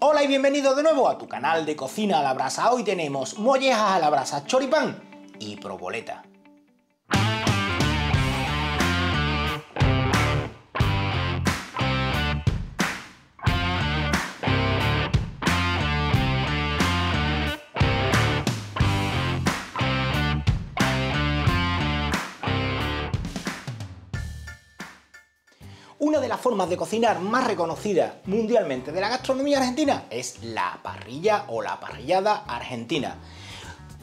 Hola y bienvenido de nuevo a tu canal de cocina a la brasa. Hoy tenemos mollejas a la brasa, choripán y proboleta. Una de las formas de cocinar más reconocidas mundialmente de la gastronomía argentina es la parrilla o la parrillada argentina.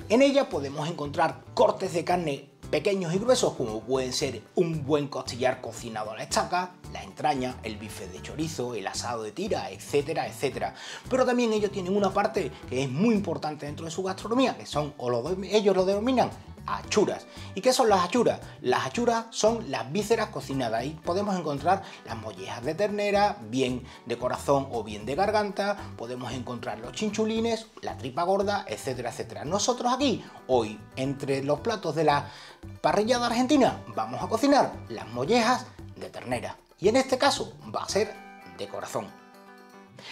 En ella podemos encontrar cortes de carne pequeños y gruesos como pueden ser un buen costillar cocinado a la estaca, la entraña, el bife de chorizo, el asado de tira, etcétera, etcétera. Pero también ellos tienen una parte que es muy importante dentro de su gastronomía, que son, o ellos lo denominan, achuras. ¿Y qué son las achuras? Las achuras son las vísceras cocinadas. Ahí podemos encontrar las mollejas de ternera, bien de corazón o bien de garganta. Podemos encontrar los chinchulines, la tripa gorda, etcétera, etcétera. Nosotros aquí, hoy, entre los platos de la parrillada argentina, vamos a cocinar las mollejas de ternera. Y en este caso va a ser de corazón.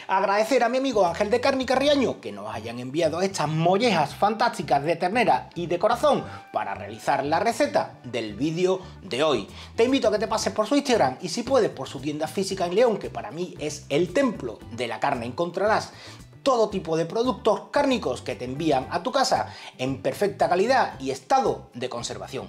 Agradecer a mi amigo Ángel de Carni Carriaño que nos hayan enviado estas mollejas fantásticas de ternera y de corazón para realizar la receta del vídeo de hoy. Te invito a que te pases por su Instagram y si puedes por su tienda física en León, que para mí es el templo de la carne. Encontrarás todo tipo de productos cárnicos que te envían a tu casa en perfecta calidad y estado de conservación.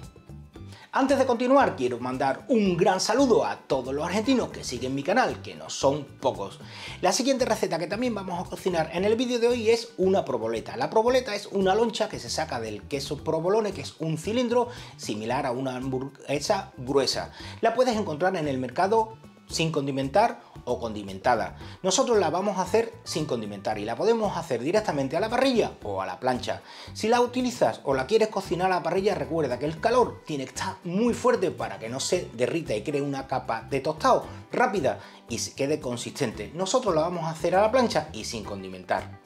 Antes de continuar, quiero mandar un gran saludo a todos los argentinos que siguen mi canal, que no son pocos. La siguiente receta que también vamos a cocinar en el vídeo de hoy es una proboleta. La proboleta es una loncha que se saca del queso provolone, que es un cilindro similar a una hamburguesa gruesa. La puedes encontrar en el mercado sin condimentar o condimentada. Nosotros la vamos a hacer sin condimentar y la podemos hacer directamente a la parrilla o a la plancha. Si la utilizas o la quieres cocinar a la parrilla, recuerda que el calor tiene que estar muy fuerte para que no se derrita y cree una capa de tostado rápida y se quede consistente. Nosotros la vamos a hacer a la plancha y sin condimentar.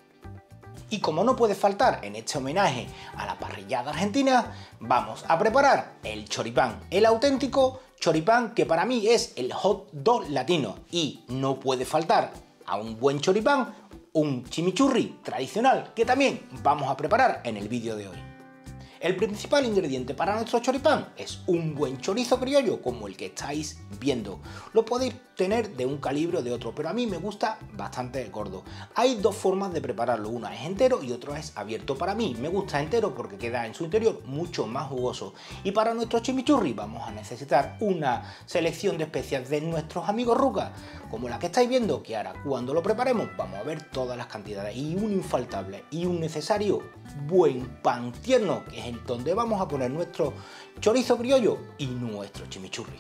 Y como no puede faltar en este homenaje a la parrillada argentina, vamos a preparar el choripán, el auténtico choripán que para mí es el hot dog latino y no puede faltar a un buen choripán un chimichurri tradicional que también vamos a preparar en el vídeo de hoy. El principal ingrediente para nuestro choripán es un buen chorizo criollo como el que estáis viendo. Lo podéis tener de un calibre o de otro, pero a mí me gusta bastante gordo. Hay dos formas de prepararlo, una es entero y otra es abierto. Para mí me gusta entero porque queda en su interior mucho más jugoso. Y para nuestro chimichurri vamos a necesitar una selección de especias de nuestros amigos rucas, como la que estáis viendo, que ahora cuando lo preparemos vamos a ver todas las cantidades. Y un infaltable y un necesario buen pan tierno, que es donde vamos a poner nuestro chorizo criollo y nuestro chimichurri.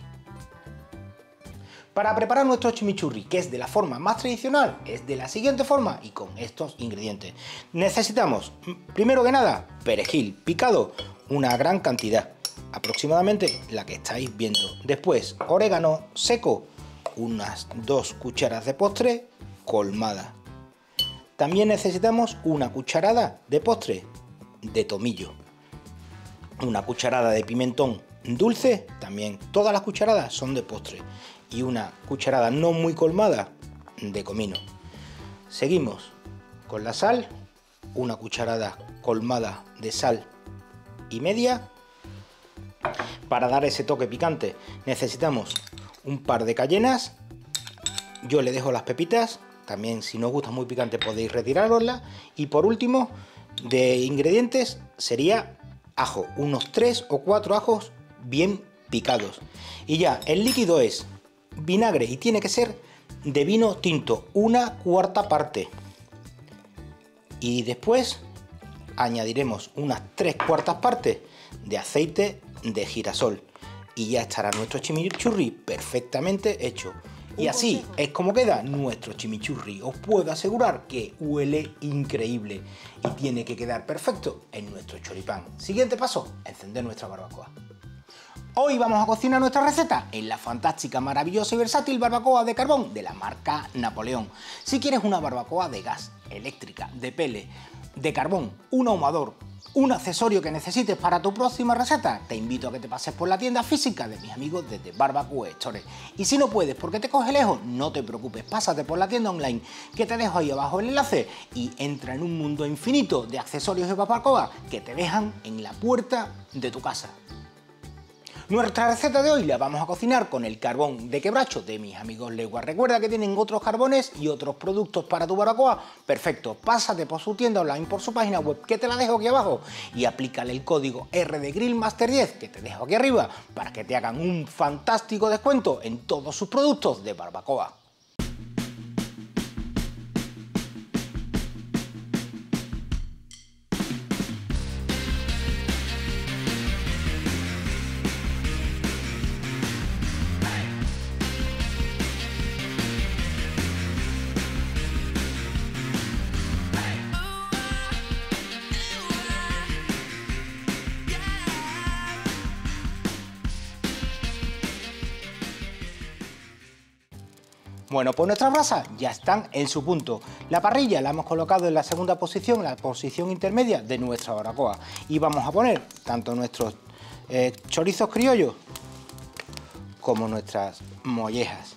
Para preparar nuestro chimichurri, que es de la forma más tradicional, es de la siguiente forma y con estos ingredientes. Necesitamos, primero que nada, perejil picado, una gran cantidad, aproximadamente la que estáis viendo. Después, orégano seco, unas dos cucharas de postre colmada. También necesitamos una cucharada de postre de tomillo, una cucharada de pimentón dulce, también todas las cucharadas son de postre, y una cucharada no muy colmada de comino. Seguimos con la sal, una cucharada colmada de sal y media. Para dar ese toque picante necesitamos un par de cayenas. Yo le dejo las pepitas, también si no os gusta muy picante podéis retirarosla. Y por último, de ingredientes sería ajo, unos 3 o 4 ajos bien picados. Y ya, el líquido es vinagre y tiene que ser de vino tinto, una cuarta parte. Y después añadiremos unas 3 cuartas partes de aceite de girasol. Y ya estará nuestro chimichurri perfectamente hecho. Y así es como queda nuestro chimichurri. Os puedo asegurar que huele increíble y tiene que quedar perfecto en nuestro choripán. Siguiente paso, encender nuestra barbacoa. Hoy vamos a cocinar nuestra receta en la fantástica, maravillosa y versátil barbacoa de carbón de la marca Napoleón. Si quieres una barbacoa de gas, eléctrica, de pele, de carbón, un ahumador, un accesorio que necesites para tu próxima receta, te invito a que te pases por la tienda física de mis amigos desde Barbacoa Store. Y si no puedes porque te coge lejos, no te preocupes, pásate por la tienda online que te dejo ahí abajo el enlace y entra en un mundo infinito de accesorios de barbacoa que te dejan en la puerta de tu casa. Nuestra receta de hoy la vamos a cocinar con el carbón de quebracho de mis amigos Legua. Recuerda que tienen otros carbones y otros productos para tu barbacoa. Perfecto, pásate por su tienda online, por su página web, que te la dejo aquí abajo, y aplícale el código RDGrillMaster10 que te dejo aquí arriba para que te hagan un fantástico descuento en todos sus productos de barbacoa. Bueno, pues nuestras brasas ya están en su punto. La parrilla la hemos colocado en la segunda posición, la posición intermedia de nuestra baracoa. Y vamos a poner tanto nuestros eh, chorizos criollos como nuestras mollejas.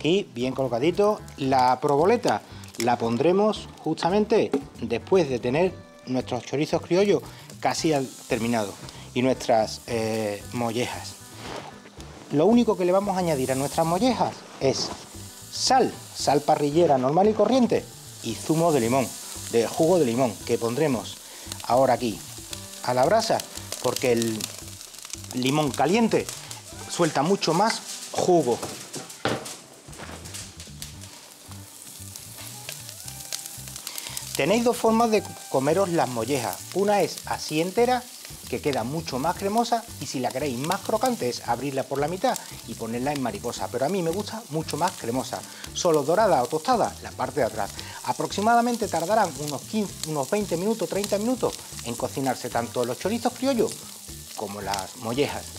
Y bien colocadito, la proboleta la pondremos justamente después de tener nuestros chorizos criollos casi al terminado y nuestras eh, mollejas. Lo único que le vamos a añadir a nuestras mollejas es sal, sal parrillera normal y corriente y zumo de limón, de jugo de limón que pondremos ahora aquí a la brasa porque el limón caliente suelta mucho más jugo. Tenéis dos formas de comeros las mollejas. Una es así entera que queda mucho más cremosa y si la queréis más crocante es abrirla por la mitad y ponerla en mariposa, pero a mí me gusta mucho más cremosa, solo dorada o tostada la parte de atrás. Aproximadamente tardarán unos, 15, unos 20 minutos, 30 minutos en cocinarse tanto los chorizos criollos como las mollejas.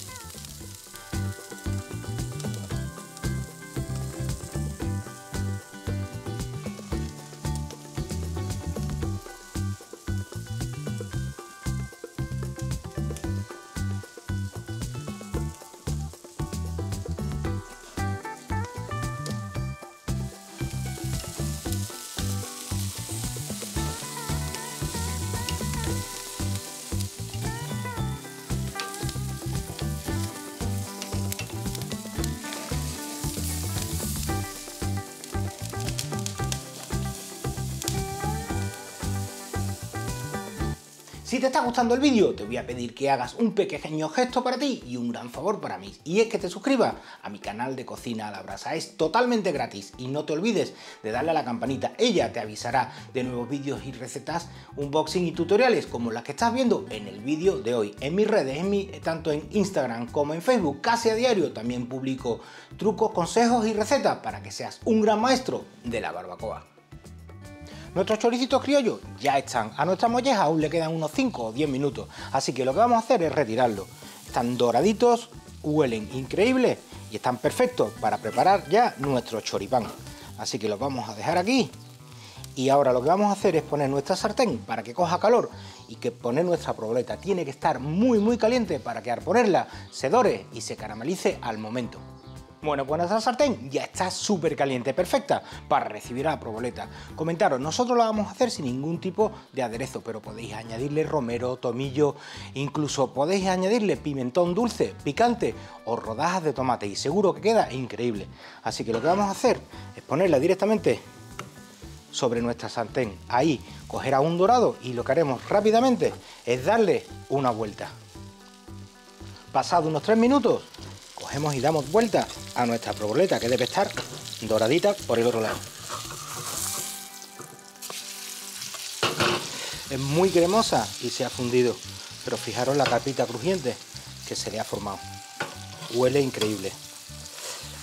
Si te está gustando el vídeo, te voy a pedir que hagas un pequeño gesto para ti y un gran favor para mí, y es que te suscribas a mi canal de cocina a la brasa. Es totalmente gratis y no te olvides de darle a la campanita, ella te avisará de nuevos vídeos y recetas, unboxing y tutoriales como las que estás viendo en el vídeo de hoy. En mis redes, mi, tanto en Instagram como en Facebook, casi a diario también publico trucos, consejos y recetas para que seas un gran maestro de la barbacoa. Nuestros choricitos criollos ya están. A nuestra molleja aún le quedan unos 5 o 10 minutos. Así que lo que vamos a hacer es retirarlo. Están doraditos, huelen increíble y están perfectos para preparar ya nuestro choripán. Así que los vamos a dejar aquí. Y ahora lo que vamos a hacer es poner nuestra sartén para que coja calor y que poner nuestra proboleta. Tiene que estar muy muy caliente para que al ponerla se dore y se caramelice al momento. Bueno, pues nuestra sartén ya está súper caliente, perfecta para recibir a la proboleta. Comentaros, nosotros lo vamos a hacer sin ningún tipo de aderezo, pero podéis añadirle romero, tomillo, incluso podéis añadirle pimentón dulce, picante o rodajas de tomate y seguro que queda increíble. Así que lo que vamos a hacer es ponerla directamente sobre nuestra sartén. Ahí cogerá un dorado y lo que haremos rápidamente es darle una vuelta. Pasado unos 3 minutos cogemos y damos vuelta a nuestra proboleta que debe estar doradita por el otro lado. Es muy cremosa y se ha fundido, pero fijaros la capita crujiente que se le ha formado. Huele increíble.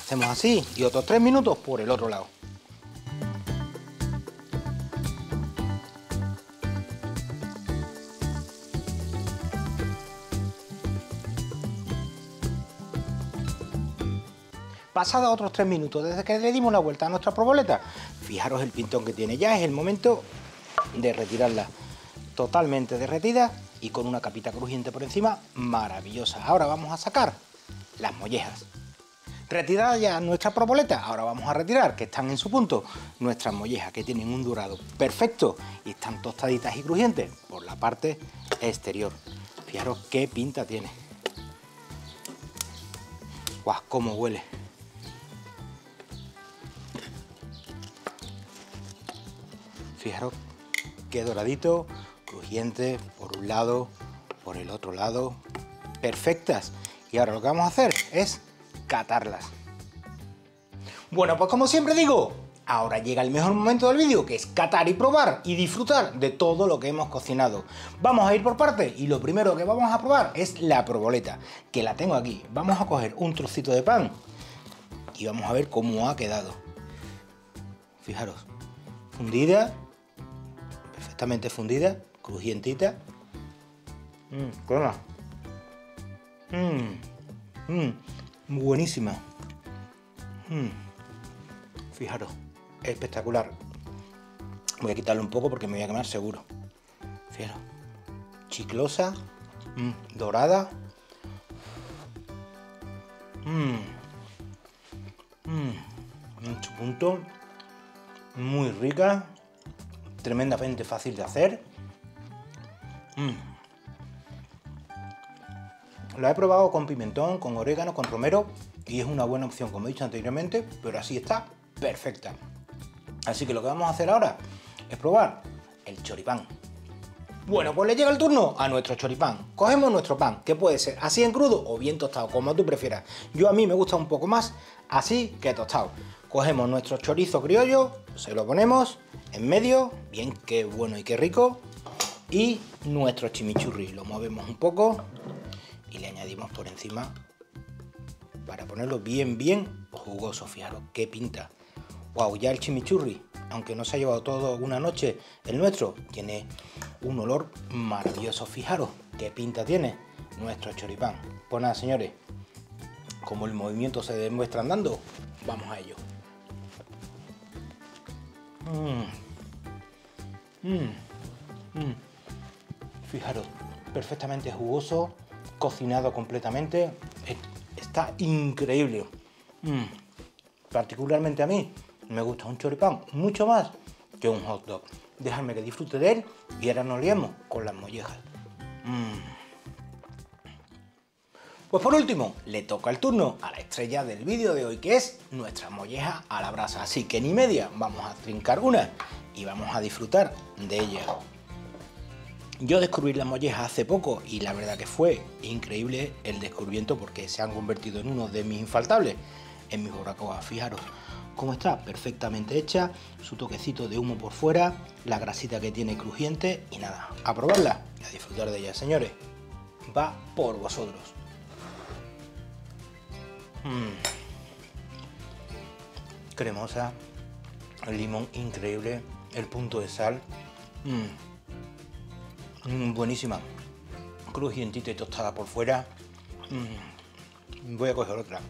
Hacemos así y otros tres minutos por el otro lado. Pasada otros tres minutos desde que le dimos la vuelta a nuestra proboleta, fijaros el pintón que tiene. Ya es el momento de retirarla totalmente derretida y con una capita crujiente por encima, maravillosa. Ahora vamos a sacar las mollejas. Retirada ya nuestra proboleta, ahora vamos a retirar, que están en su punto, nuestras mollejas, que tienen un dorado perfecto y están tostaditas y crujientes por la parte exterior. Fijaros qué pinta tiene. ¡Guau! ¡Cómo huele! Fijaros qué doradito, crujiente por un lado, por el otro lado, perfectas. Y ahora lo que vamos a hacer es catarlas. Bueno, pues como siempre digo, ahora llega el mejor momento del vídeo, que es catar y probar y disfrutar de todo lo que hemos cocinado. Vamos a ir por partes y lo primero que vamos a probar es la proboleta, que la tengo aquí. Vamos a coger un trocito de pan y vamos a ver cómo ha quedado. Fijaros, fundida, perfectamente fundida, crujientita. Mmm, Mmm, mmm, buenísima. Mmm, fijaros, espectacular. Voy a quitarlo un poco porque me voy a quemar seguro. Fijaros, chiclosa, mmm, dorada. Mmm, mmm, en su punto, muy rica, tremendamente fácil de hacer. Mm. La he probado con pimentón, con orégano, con romero y es una buena opción, como he dicho anteriormente, pero así está perfecta. Así que lo que vamos a hacer ahora es probar el choripán. Bueno, pues le llega el turno a nuestro choripán. Cogemos nuestro pan, que puede ser así en crudo o bien tostado, como tú prefieras. Yo a mí me gusta un poco más así que tostado. Cogemos nuestro chorizo criollo, se lo ponemos en medio, bien qué bueno y qué rico, y nuestro chimichurri. Lo movemos un poco y le añadimos por encima para ponerlo bien, bien jugoso. Fijaros qué pinta. Wow, ya el chimichurri, aunque no se ha llevado todo una noche, el nuestro tiene un olor maravilloso. Fijaros qué pinta tiene nuestro choripán. Pues nada, señores, como el movimiento se demuestra andando, vamos a ello. Mmm. Mmm. Mmm. Fijaros, perfectamente jugoso, cocinado completamente. Está increíble. Mm. Particularmente a mí me gusta un choripán mucho más que un hot dog. Déjame que disfrute de él y ahora nos liemos con las mollejas. Pues por último, le toca el turno a la estrella del vídeo de hoy, que es nuestra molleja a la brasa. Así que ni media, vamos a trincar una y vamos a disfrutar de ella. Yo descubrí las mollejas hace poco y la verdad que fue increíble el descubrimiento porque se han convertido en uno de mis infaltables en mis barbacoas. Fijaros cómo está perfectamente hecha, su toquecito de humo por fuera, la grasita que tiene crujiente y nada, a probarla y a disfrutar de ella, señores. Va por vosotros. Mm. Cremosa, limón increíble, el punto de sal. Mm. Mm, buenísima. Crujientita y tostada por fuera. Voy a coger otra.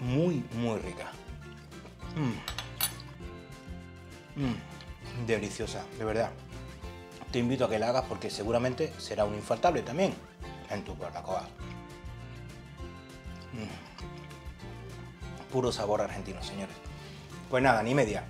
Muy, muy rica. Mm. deliciosa, de verdad. Te invito a que la hagas porque seguramente será un infaltable también en tu barbacoa. Puro sabor argentino, señores. Pues nada, ni media.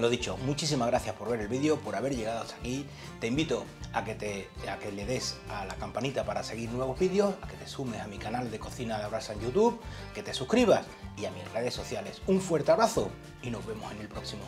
Lo dicho, muchísimas gracias por ver el vídeo, por haber llegado hasta aquí. Te invito a que, te, a que le des a la campanita para seguir nuevos vídeos, a que te sumes a mi canal de Cocina de Abrasa en YouTube, que te suscribas y a mis redes sociales. Un fuerte abrazo y nos vemos en el próximo.